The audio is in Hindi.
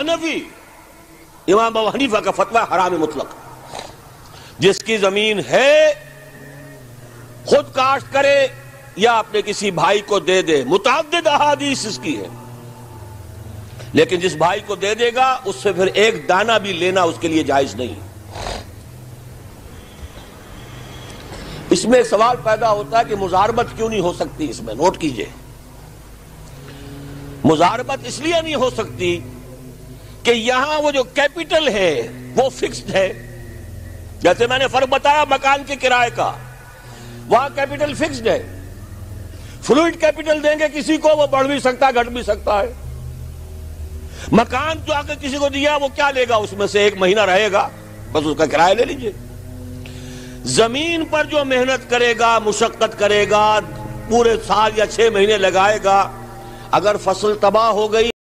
हनफी इमाम अबू हनीफा का फतवा हराम मुतलक। जिसकी ज़मीन है, खुद काश्त करे या अपने किसी भाई को दे दे। मुताद अहादीस इसकी है। लेकिन जिस भाई को दे देगा, उससे फिर एक दाना भी लेना उसके लिए जायज़ नहीं। इसमें सवाल पैदा होता है कि मुजारबत क्यों नहीं हो सकती इसमें? नोट कीजिए। मुजारबत इसलिए नहीं हो सकती कि यहाँ वो जो कैपिटल है, वो फिक्स्ड है। जैसे मैंने फ़र्क बताया मकान के किराए का, वहाँ कैपिटल फिक्स्ड है। फ्लूड कैपिटल देंगे किसी को, वो बढ़ भी सकता है घट भी सकता है। मकान जो आकर किसी को दिया, वो क्या लेगा उसमें से एक महीना रहेगा। बस उसका किराया ले लीजिए। ज़मीन पर जो मेहनत करेगा, मुशक्कत करेगा, पूरे साल या छह महीने लगाएगा, अगर फ़सल तबाह हो गई